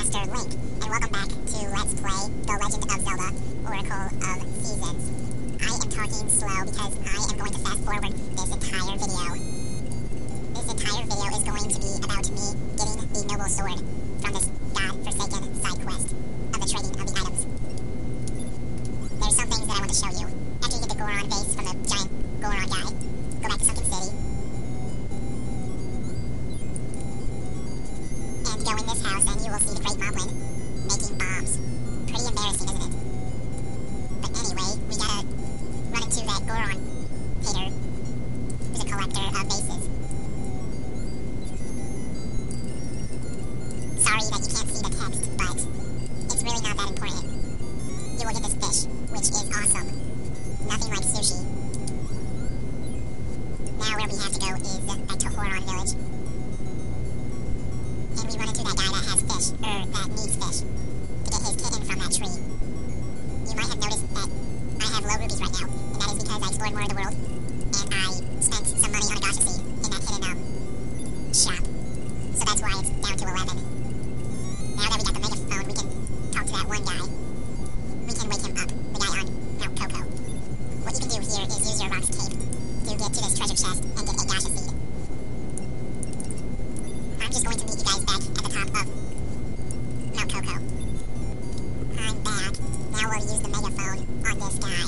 Master Link, and welcome back to Let's Play The Legend of Zelda Oracle of Seasons. I am talking slow because I am going to fast forward this entire video. This entire video is going to be about me getting the Noble Sword from this god-forsaken side quest of the trading of the items. There's some things that I want to show you. After you get the Goron Vase from the giant Goron guy, you will see the Great Moblin making bombs. Pretty embarrassing, isn't it? But anyway, we gotta run into that Goron hater who's a collector of bases. Sorry that you can't see the text, but it's really not that important. You will get this fish, which is awesome. Nothing like sushi. Now where we have to go is back to Horon Village and we run into that guy that has fish, or that needs fish, to get his kitten from that tree. You might have noticed that I have low rubies right now, and that is because I explored more of the world, and I spent some money on a gacha seed in that hidden, um, shop. So that's why it's down to 11. Now that we got the megaphone, we can talk to that one guy. We can wake him up, the guy on Mount Cucco. What you can do here is use your Roc's Cape to get to this treasure chest and get a gacha seed. Mount Cucco. I'm back. Now we'll use the megaphone on this guy.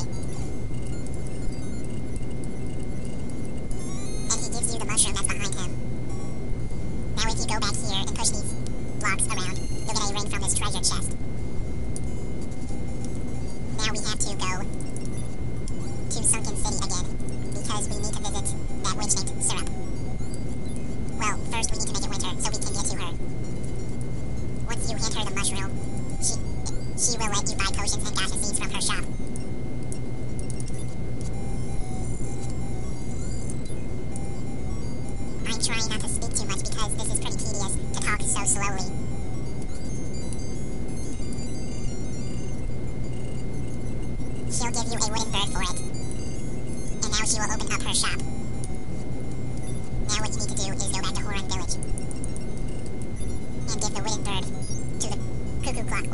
And he gives you the mushroom that's behind him. Now if you go back here and push these blocks around, you'll get a ring from this treasure chest. Now we have to go her the mushroom, she she will let you buy potions and gacha seeds from her shop. I'm trying not to speak too much because this is pretty tedious to talk so slowly. She'll give you a wooden bird for it. And now she will open up her shop. Now what you need to do is go back to Horon Village. And give the wooden bird cuckoo clock.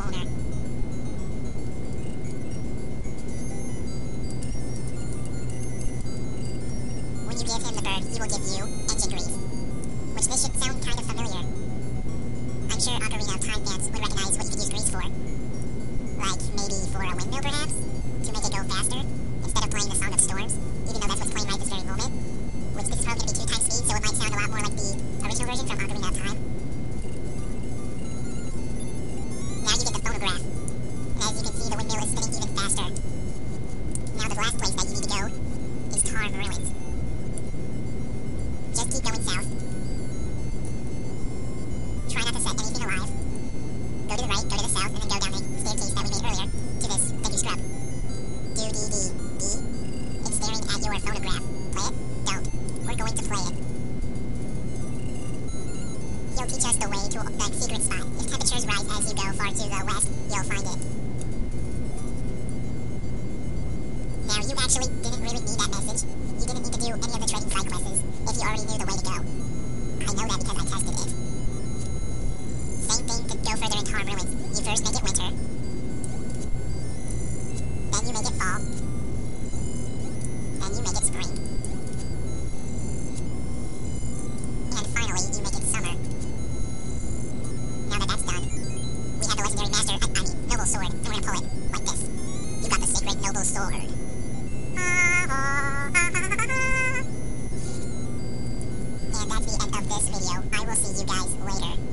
When you give him the bird, he will give you engine grease. Which this should sound kind of familiar. I'm sure Ocarina of Time fans would recognize what you could use grease for. Like maybe for a windmill perhaps? To make it go faster? Instead of playing the Song of Storms? Even though that's what's playing right this very moment? which this is probably going to be two times speed, so it might sound a lot more like the original version from Ocarina of Time. South, and then go down the staircase that we made earlier to this Thank Scrub. Do D D D. It's staring at your phonograph. Play it? Don't. We're going to play it. He'll teach us the way to that secret spot. If temperatures rise as you go far to the west, you'll find it. Now, you actually didn't really need that message. You didn't need to do any of the trading side quests if you already knew the way to go. I know that because I tested it. Same thing to go further in Tarm Ruins. You first make it winter. Then you make it fall. Then you make it spring. And finally, you make it summer. Now that that's done, we have the legendary master, I, I mean, noble sword, we're gonna pull it like this. You got the sacred noble sword. And that's the end of this video. I will see you guys later.